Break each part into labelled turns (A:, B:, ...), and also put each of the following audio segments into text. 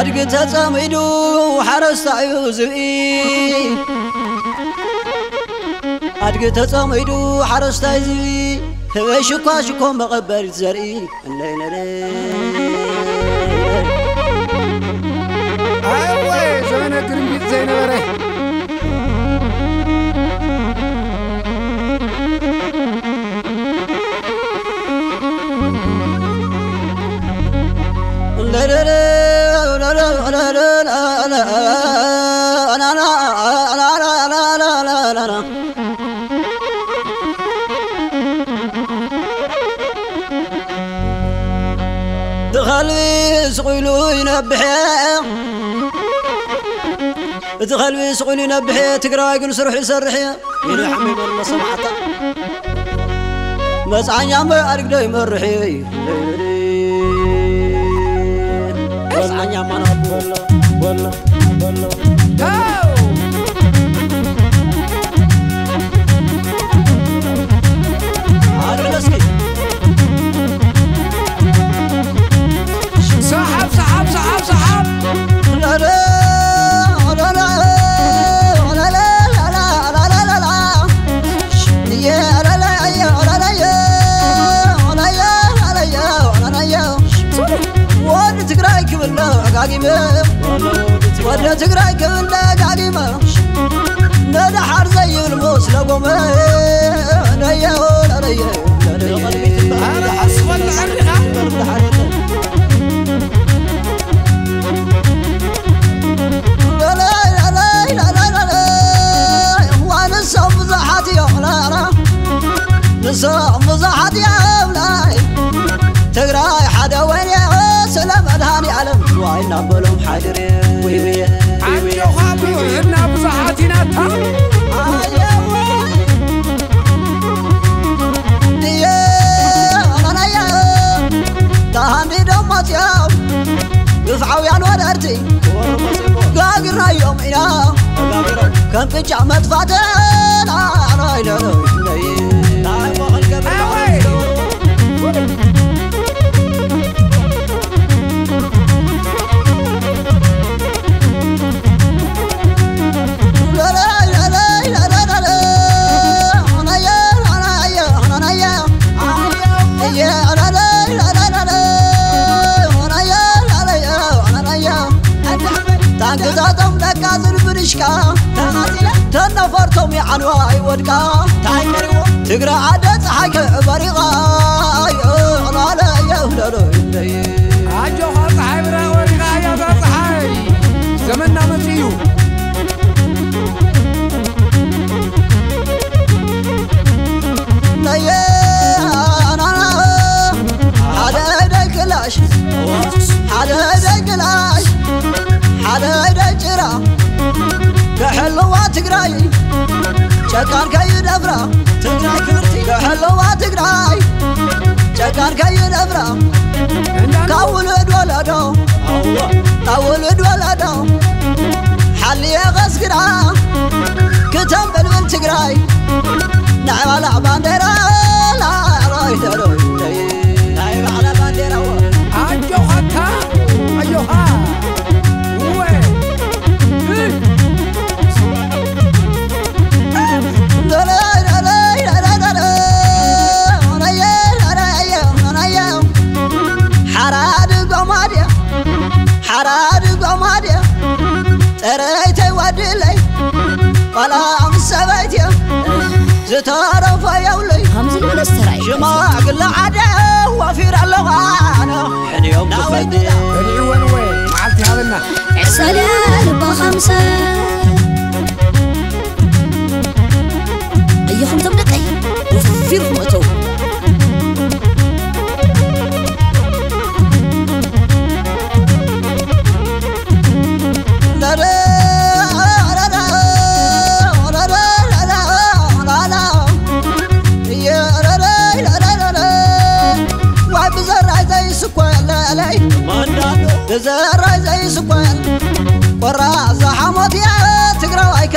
A: ኣድጊ ተጸሚዱ ሓረስታ እዩ ዝብኢ ኣድጊ ተጸሚዱ ሓረስታይ ዝብኢ ህበይ ሽኳ ሽኮ መቐበሪት ዘርኢ እለይለለ
B: ኣወይ ዘበነ ግርሚት ዘይነበረ
A: da da da تخلي سقيلو ينبح تخلي سقيلو ينبح تقرا يقول سرح يسرح يلو حمي والله سمعتا مسعانيا ما أرقدو يمرحي مسعانيا Oh! ወደ ትግራይ ክብል ደጋጊመ ነዳሓር ዘይብል ሞስለጎመ ነየሆ ነየ ይናበሎም ሓድር ዓንዲኻ
B: ብርህና ብዛሓት ኢናታ
A: ድየ ኣነናያ ተሃሚዶም ማትዮም ግፍዓውያን ወረርቲ ጋግርናዮም ኢና ከም ቅጫ መጥፋተና ኣነ ይነነይ عنواይ ወድቃ ታይመሪዎ ትግራ ዓደ ፀሓይ በሪቓ ይቕላለ የውለሎ ይለይ
B: ኣጆኻ ፀሓይ ብራ ወዲቓ ያዛ ፀሓይ ዘመና መፅ እዩ
A: حدا دجلاش حدا دجرا كحلوة تقراي شكار كيد أبرا تقراي كبرتي كحلوة تقراي شكار كيد أبرا كولد قول كولد ولدو حلي غسقرا كتم بالبن تقراي نعم على عبان ديرا لا راي دروي ሰበትየ ዝተረፈየውለይ
C: ሽማግለ
A: ዓደ ወፊር ኣለኳነ ሕንዮም ክፈድ
B: ዕልዕወን ወይ መዓልቲ ሃበና
C: ዕሰለ ልባ ኸምሰ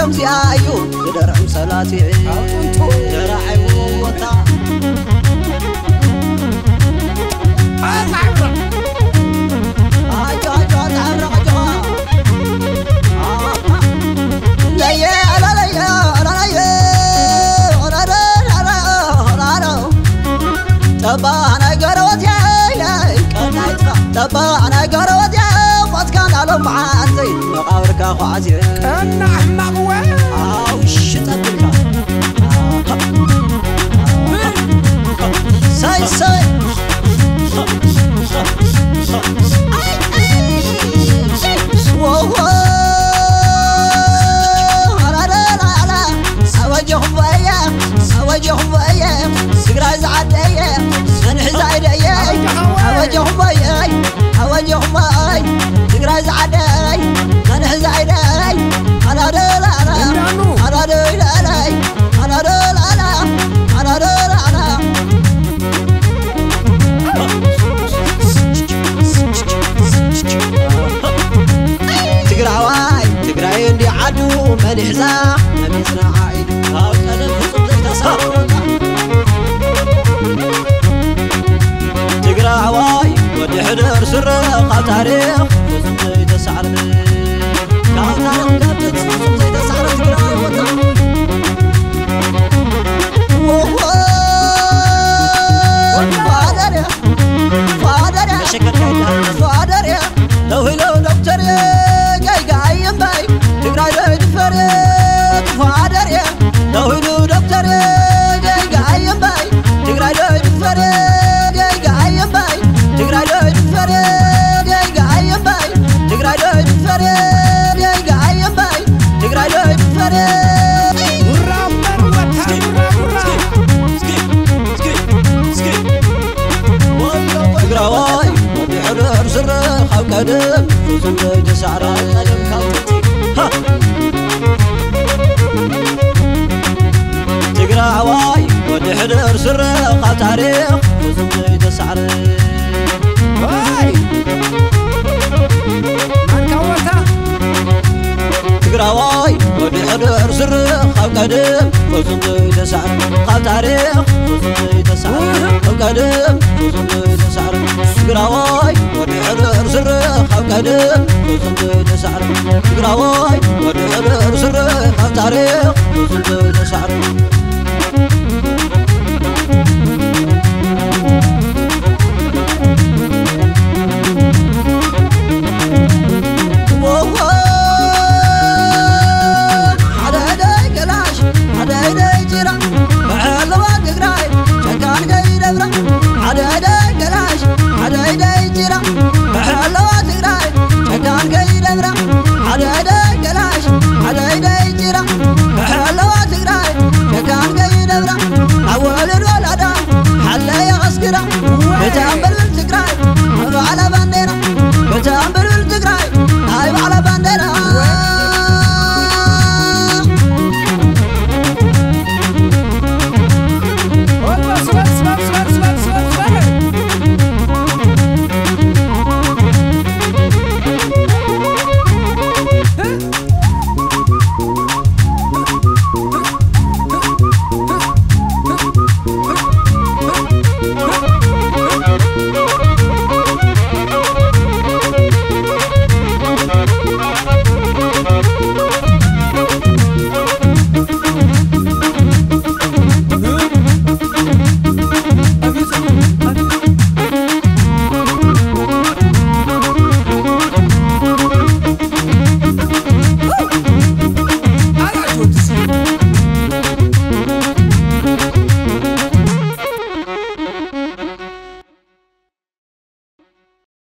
A: كم زيايو يدرم صلاتي جراحي موتا طبعا قروت يا طبعا قروت يا فاتكان على معانتي مقابرك خوازي أنا
B: حماق وين؟ آه،
A: أو شتتك
B: آه،
A: ساي ساي. መሊሕዛ መሊፅና ዓኢዱ ኣብ ቀደም ፍፁም ዘይተሳረወካ ትግራዋይ ወዲ ሕድር ስረ ካብ ታሪኽ قدم وزمي تسعر قاب تاريخ وزمي تسعر قاب قدم وزمي تسعر قراواي ودعر سر قاب قدم وزمي تسعر قراواي ودعر سر قاب تاريخ وزمي تسعر